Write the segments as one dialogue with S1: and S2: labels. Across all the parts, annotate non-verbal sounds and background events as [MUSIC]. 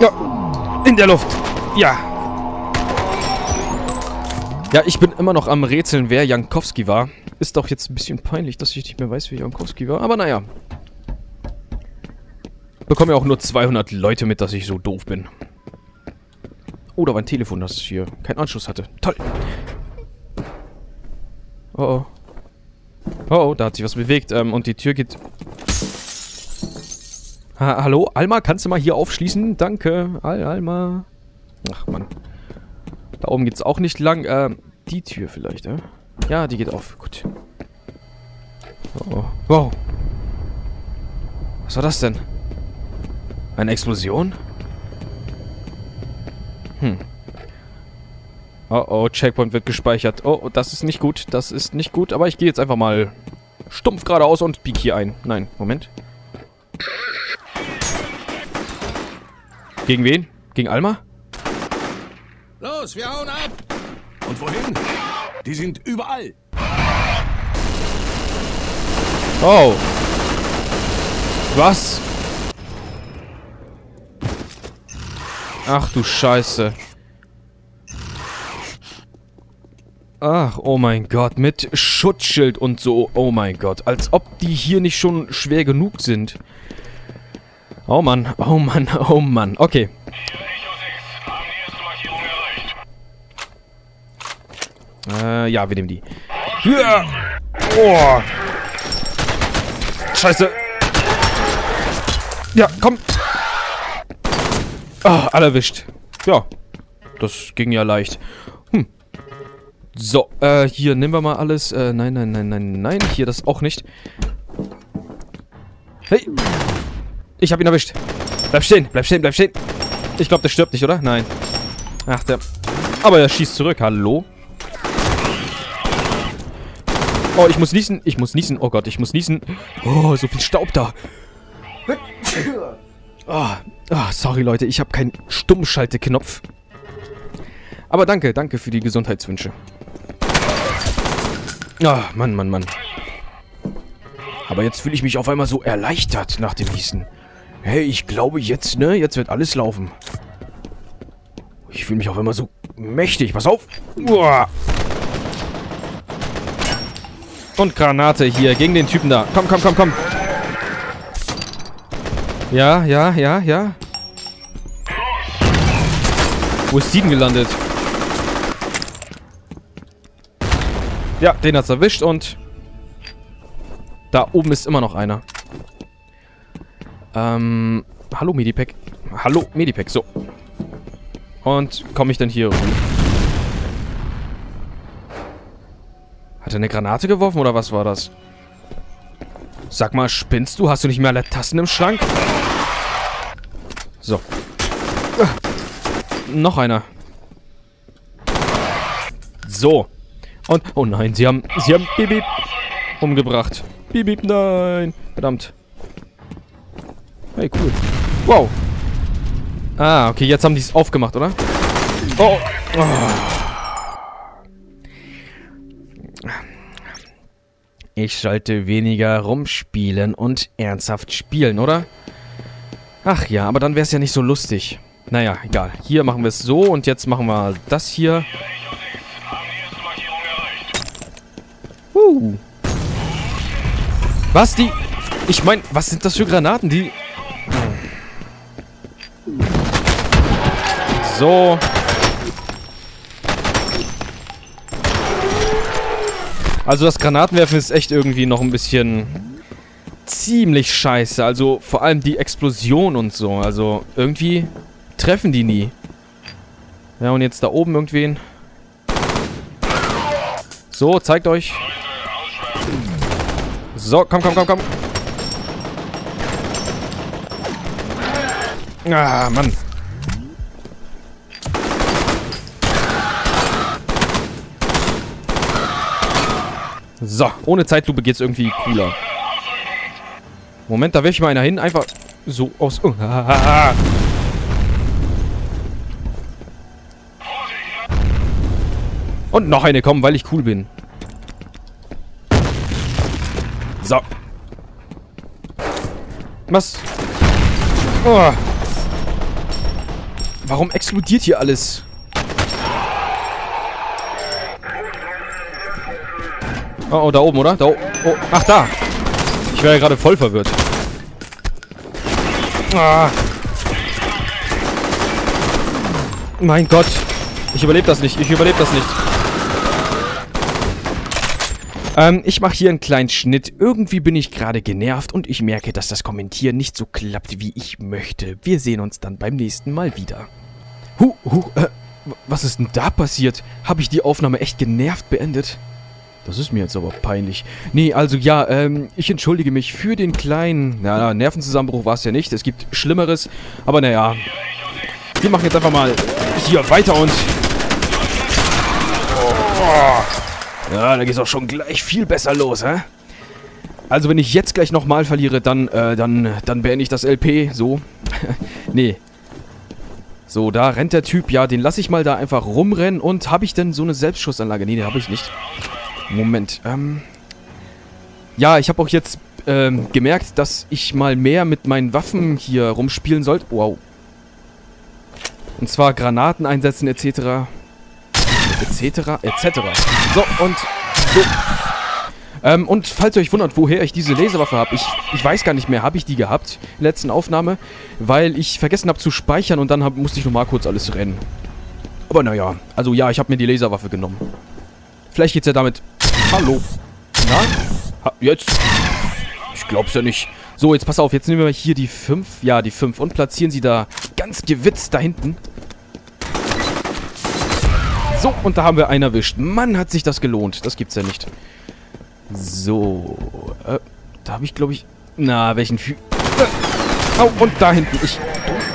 S1: Ja. In der Luft. Ja. Ja, ich bin immer noch am Rätseln, wer Jankowski war. Ist doch jetzt ein bisschen peinlich, dass ich nicht mehr weiß, wer Jankowski war. Aber naja. Bekommen ja auch nur 200 Leute mit, dass ich so doof bin. Oh, da war ein Telefon, das hier keinen Anschluss hatte. Toll. Oh, oh. Oh, oh, da hat sich was bewegt. Ähm, und die Tür geht... Ha Hallo, Alma, kannst du mal hier aufschließen? Danke. Al Alma. Ach, Mann. Da oben geht's auch nicht lang. Ähm, die Tür vielleicht, ja? Ja, die geht auf. Gut. Oh, oh. Wow. Was war das denn? Eine Explosion? Hm. Oh, oh, Checkpoint wird gespeichert. Oh, das ist nicht gut. Das ist nicht gut. Aber ich gehe jetzt einfach mal stumpf geradeaus und bieg hier ein. Nein, Moment. Gegen wen? Gegen Alma?
S2: Los, wir hauen ab! Und wohin? Die sind überall.
S1: Oh. Was? Ach du Scheiße. Ach, oh mein Gott, mit Schutzschild und so. Oh mein Gott, als ob die hier nicht schon schwer genug sind. Oh Mann, oh Mann, oh Mann. Okay. Äh, ja, wir nehmen die. Ja. Oh. Scheiße. Ja, komm. Ah, alle erwischt. Ja. Das ging ja leicht. Hm. So, äh, hier, nehmen wir mal alles. Äh, nein, nein, nein, nein, nein. Hier, das auch nicht. Hey. Ich hab ihn erwischt. Bleib stehen, bleib stehen, bleib stehen. Ich glaube, der stirbt nicht, oder? Nein. Ach, der... Aber er schießt zurück. Hallo? Oh, ich muss niesen. Ich muss niesen. Oh Gott, ich muss niesen. Oh, so viel Staub da. Oh, oh sorry Leute, ich habe keinen Stummschalteknopf. Aber danke, danke für die Gesundheitswünsche. Ah, oh, Mann, Mann, Mann. Aber jetzt fühle ich mich auf einmal so erleichtert nach dem Niesen. Hey, ich glaube jetzt, ne? Jetzt wird alles laufen. Ich fühle mich auf einmal so mächtig. Pass auf. Uah. Und Granate hier gegen den Typen da. Komm, komm, komm, komm. Ja, ja, ja, ja. Wo ist Steven gelandet? Ja, den hat's erwischt und... Da oben ist immer noch einer. Ähm, hallo Medipack. Hallo Medipack, so. Und komme ich denn hier rum? Hat er eine Granate geworfen oder was war das? Sag mal, spinnst du? Hast du nicht mehr alle Tassen im Schrank? So. Noch einer. So. Und, oh nein, sie haben, sie haben Bibib umgebracht. Bibib, nein. Verdammt. Hey, cool. Wow. Ah, okay, jetzt haben die es aufgemacht, oder? Oh. oh. Ich sollte weniger rumspielen und ernsthaft spielen, oder? Ach ja, aber dann wäre es ja nicht so lustig. Naja, egal. Hier machen wir es so und jetzt machen wir das hier. Uh. Was, die... Ich meine, was sind das für Granaten, die... So. Also das Granatenwerfen ist echt irgendwie noch ein bisschen ziemlich scheiße. Also vor allem die Explosion und so. Also irgendwie treffen die nie. Ja, und jetzt da oben irgendwen. So, zeigt euch. So, komm, komm, komm, komm. Ah, Mann. So, ohne Zeitlupe geht's irgendwie cooler. Moment, da werfe ich mal einer hin. Einfach so aus... Oh, Und noch eine kommen, weil ich cool bin. So. Was? Oh. warum explodiert hier alles? Oh, oh, da oben, oder? Da oh, ach, da. Ich wäre ja gerade voll verwirrt. Ah. Mein Gott. Ich überlebe das nicht. Ich überlebe das nicht. Ähm, ich mache hier einen kleinen Schnitt. Irgendwie bin ich gerade genervt und ich merke, dass das Kommentieren nicht so klappt, wie ich möchte. Wir sehen uns dann beim nächsten Mal wieder. Huh, huh, äh, was ist denn da passiert? Habe ich die Aufnahme echt genervt beendet? Das ist mir jetzt aber peinlich. Nee, also ja, ähm, ich entschuldige mich für den kleinen, na, Nervenzusammenbruch war es ja nicht. Es gibt Schlimmeres. Aber naja, wir machen jetzt einfach mal hier weiter und... Oh. Ja, da geht's auch schon gleich viel besser los, hä? Also wenn ich jetzt gleich nochmal verliere, dann, äh, dann, dann beende ich das LP. So. [LAUGHS] nee. So, da rennt der Typ. Ja, den lasse ich mal da einfach rumrennen. Und habe ich denn so eine Selbstschussanlage? Nee, die habe ich nicht. Moment. Ähm. Ja, ich habe auch jetzt ähm, gemerkt, dass ich mal mehr mit meinen Waffen hier rumspielen sollte. Wow. Und zwar Granaten einsetzen etc etc. etc. So, und so. Ähm, und falls ihr euch wundert, woher ich diese Laserwaffe habe, ich, ich weiß gar nicht mehr, habe ich die gehabt in der letzten Aufnahme, weil ich vergessen habe zu speichern und dann hab, musste ich nochmal kurz alles rennen. Aber naja, also ja, ich habe mir die Laserwaffe genommen. Vielleicht geht's ja damit... Hallo. Na? Ha, jetzt? Ich glaub's ja nicht. So, jetzt pass auf, jetzt nehmen wir hier die 5, ja, die 5 und platzieren sie da ganz gewitzt da hinten. So, und da haben wir einen erwischt. Mann, hat sich das gelohnt. Das gibt's ja nicht. So. Äh, da habe ich, glaube ich... Na, welchen Fü... Äh, au, und da hinten. Ich...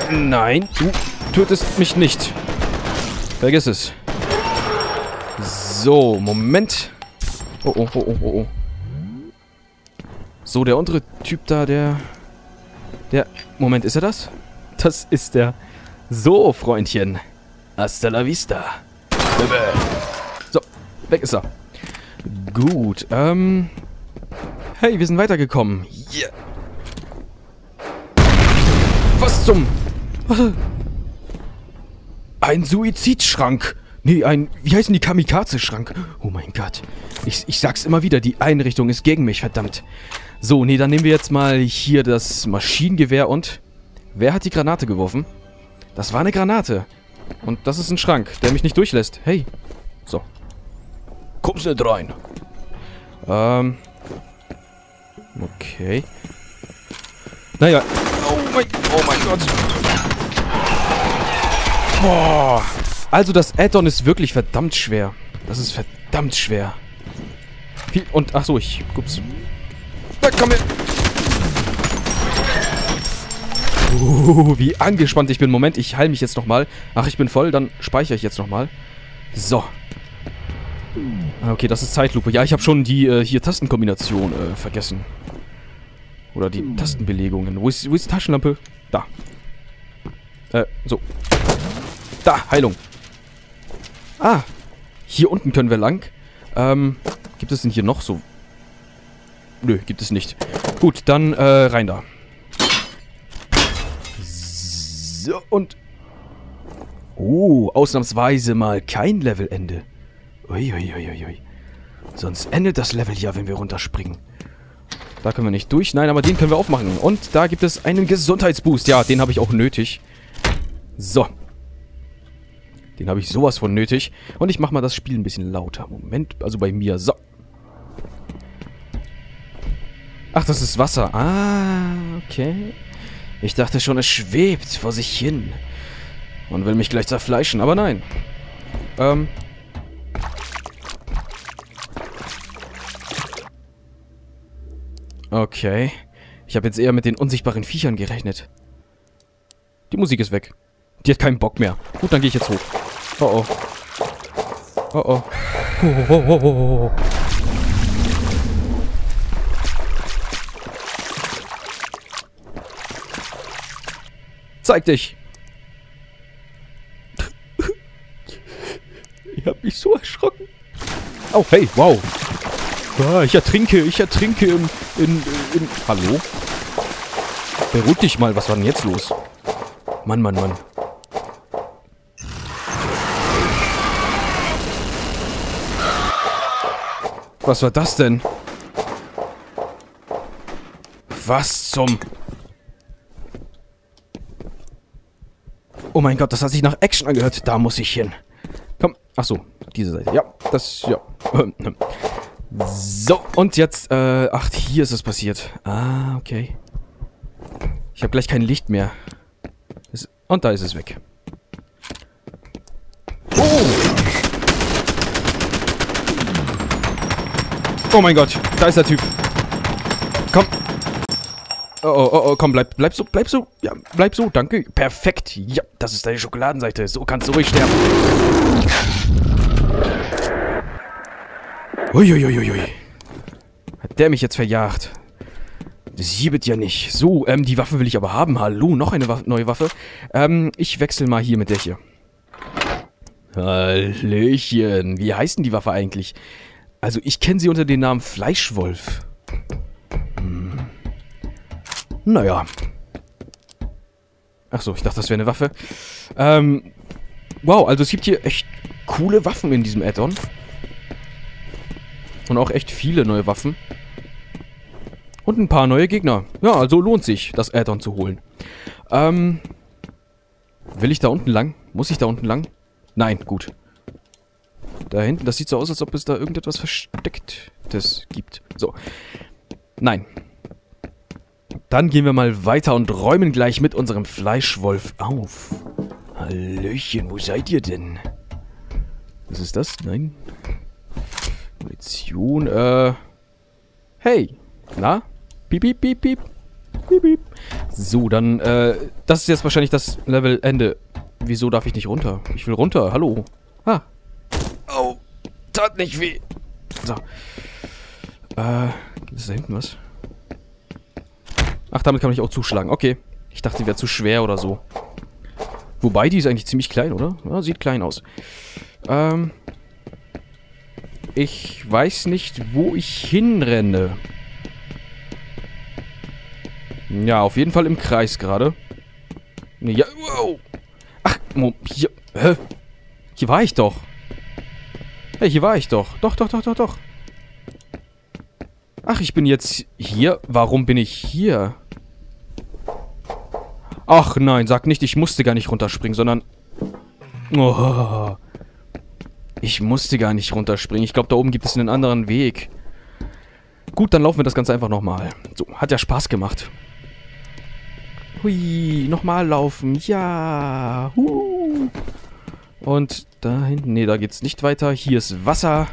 S1: Du, nein, du tötest mich nicht. Vergiss es. So, Moment. Oh, oh, oh, oh, oh, oh. So, der untere Typ da, der... Der... Moment, ist er das? Das ist der... So, Freundchen. Hasta la vista. So, weg ist er. Gut, ähm... Hey, wir sind weitergekommen. Yeah. Was zum... [LAUGHS] Ein Suizidschrank. Nee, ein... Wie heißen die Kamikaze-Schrank? Oh mein Gott. Ich, ich sag's immer wieder, die Einrichtung ist gegen mich, verdammt. So, nee, dann nehmen wir jetzt mal hier das Maschinengewehr und... Wer hat die Granate geworfen? Das war eine Granate. Und das ist ein Schrank, der mich nicht durchlässt. Hey. So. Kommst nicht rein. Ähm. Okay. Naja. Oh mein, oh mein Gott. Boah. Also das Add-on ist wirklich verdammt schwer. Das ist verdammt schwer. Viel und, ach so, ich, ups. Da, komm her. Uh, wie angespannt ich bin. Moment, ich heile mich jetzt nochmal. Ach, ich bin voll, dann speichere ich jetzt nochmal. So. Okay, das ist Zeitlupe. Ja, ich habe schon die äh, hier Tastenkombination äh, vergessen. Oder die Tastenbelegungen. Wo ist, wo ist die Taschenlampe? Da. Äh, so. Da, Heilung. Ah, hier unten können wir lang. Ähm, gibt es denn hier noch so... Nö, gibt es nicht. Gut, dann äh, rein da. So, und... Oh, ausnahmsweise mal kein Levelende. Uiuiuiui. Sonst endet das Level ja, wenn wir runterspringen. Da können wir nicht durch. Nein, aber den können wir aufmachen. Und da gibt es einen Gesundheitsboost. Ja, den habe ich auch nötig. So. Den habe ich sowas von nötig. Und ich mache mal das Spiel ein bisschen lauter. Moment, also bei mir. So. Ach, das ist Wasser. Ah, okay. Ich dachte schon, es schwebt vor sich hin. Und will mich gleich zerfleischen, aber nein. Ähm. Okay. Ich habe jetzt eher mit den unsichtbaren Viechern gerechnet. Die Musik ist weg. Die hat keinen Bock mehr. Gut, dann gehe ich jetzt hoch. Oh oh. Oh oh. Oh oh oh oh oh. Zeig dich! ich hab mich so erschrocken. Oh, hey, wow. Ah, ich ertrinke, ich ertrinke in, in, in... Hallo? Beruhig dich mal, was war denn jetzt los? Mann, Mann, Mann. Was war das denn? Was zum... Oh mein Gott, das hat sich nach Action angehört. Da muss ich hin. Komm. Ach so, diese Seite. Ja, das... Ja. So, und jetzt... Äh, ach, hier ist es passiert. Ah, okay. Ich habe gleich kein Licht mehr. Und da ist es weg. Oh mein Gott, da ist der Typ. Komm. Oh, oh, oh, oh, komm, bleib, bleib so, bleib so. Ja, bleib so, danke. Perfekt. Ja, das ist deine Schokoladenseite. So kannst du ruhig sterben. Uiuiuiui. Hat der mich jetzt verjagt? Das gibt ja nicht. So, ähm, die Waffe will ich aber haben. Hallo, noch eine Wa neue Waffe. Ähm, ich wechsle mal hier mit der hier. Hallöchen. Wie heißt denn die Waffe eigentlich? Also, ich kenne sie unter dem Namen Fleischwolf. Hm. Naja. Achso, ich dachte, das wäre eine Waffe. Ähm, wow, also es gibt hier echt coole Waffen in diesem Add-on. Und auch echt viele neue Waffen. Und ein paar neue Gegner. Ja, also lohnt sich, das Add-on zu holen. Ähm, will ich da unten lang? Muss ich da unten lang? Nein, gut. Da hinten, das sieht so aus, als ob es da irgendetwas Verstecktes gibt. So. Nein. Dann gehen wir mal weiter und räumen gleich mit unserem Fleischwolf auf. Hallöchen, wo seid ihr denn? Was ist das? Nein. Munition, äh... Hey. Na? Piep, piep, piep, piep. Piep, piep. So, dann, äh... Das ist jetzt wahrscheinlich das Levelende. Wieso darf ich nicht runter? Ich will runter. Hallo. Ah. Tat nicht weh. So. Äh... Gibt es da hinten was? Ach, damit kann ich auch zuschlagen. Okay. Ich dachte, die wäre zu schwer oder so. Wobei, die ist eigentlich ziemlich klein, oder? Ja, sieht klein aus. Ähm... Ich weiß nicht, wo ich hinrenne. Ja, auf jeden Fall im Kreis gerade. Ja, wow. Ach, hier, hä? Hier war ich doch. Hey, hier war ich doch. Doch, doch, doch, doch, doch. Ach, ich bin jetzt hier. Warum bin ich hier? Ach nein, sag nicht, ich musste gar nicht runterspringen, sondern... Oh. Ich musste gar nicht runterspringen. Ich glaube, da oben gibt es einen anderen Weg. Gut, dann laufen wir das Ganze einfach nochmal. So, hat ja Spaß gemacht. Hui, nochmal laufen. Ja. Huh. Und da hinten, nee, da geht's nicht weiter. Hier ist Wasser.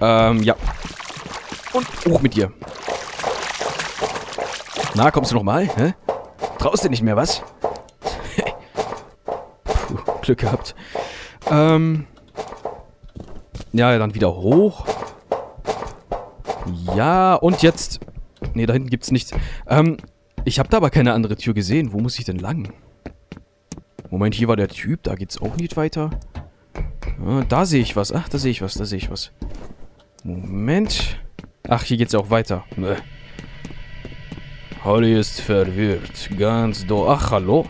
S1: Ähm, ja. Und hoch mit dir. Na, kommst du nochmal? Hä? Traust du nicht mehr, was? [LAUGHS] Puh, Glück gehabt. Ähm. Ja, dann wieder hoch. Ja, und jetzt... Ne, da hinten gibt's nichts. Ähm, ich habe da aber keine andere Tür gesehen. Wo muss ich denn lang? Moment, hier war der Typ. Da geht's auch nicht weiter. Ah, da sehe ich was. Ach, da sehe ich was. Da sehe ich was. Moment. Ach, hier geht's auch weiter. Bäh. Holly ist verwirrt. Ganz do... Ach, hallo?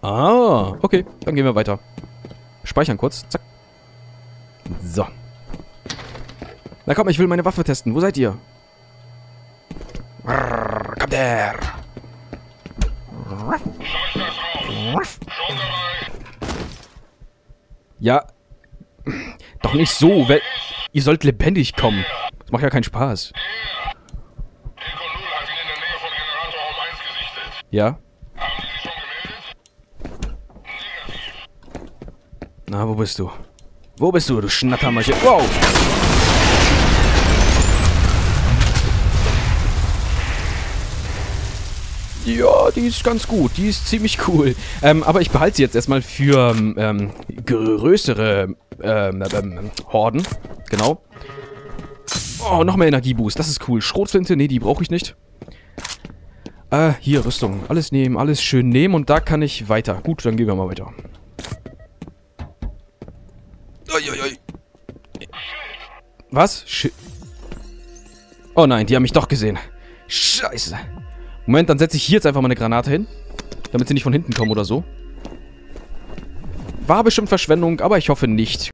S1: Ah, okay. Dann gehen wir weiter. Speichern kurz. Zack. So. Na komm, ich will meine Waffe testen. Wo seid ihr? Brrr, kommt her. Ja. Doch nicht so. Ihr sollt lebendig kommen. Das macht ja keinen Spaß. Ja? Na, wo bist du? Wo bist du, du Schnattermaschine? Wow! Ja, die ist ganz gut. Die ist ziemlich cool. Ähm, aber ich behalte sie jetzt erstmal für ähm, größere ähm, ähm, Horden. Genau. Oh, noch mehr Energieboost. Das ist cool. Schrotflinte, nee, die brauche ich nicht. Äh, hier, Rüstung. Alles nehmen, alles schön nehmen und da kann ich weiter. Gut, dann gehen wir mal weiter. Uiuiui. Was? Sch oh nein, die haben mich doch gesehen. Scheiße. Moment, dann setze ich hier jetzt einfach mal eine Granate hin. Damit sie nicht von hinten kommen oder so. War bestimmt Verschwendung, aber ich hoffe nicht.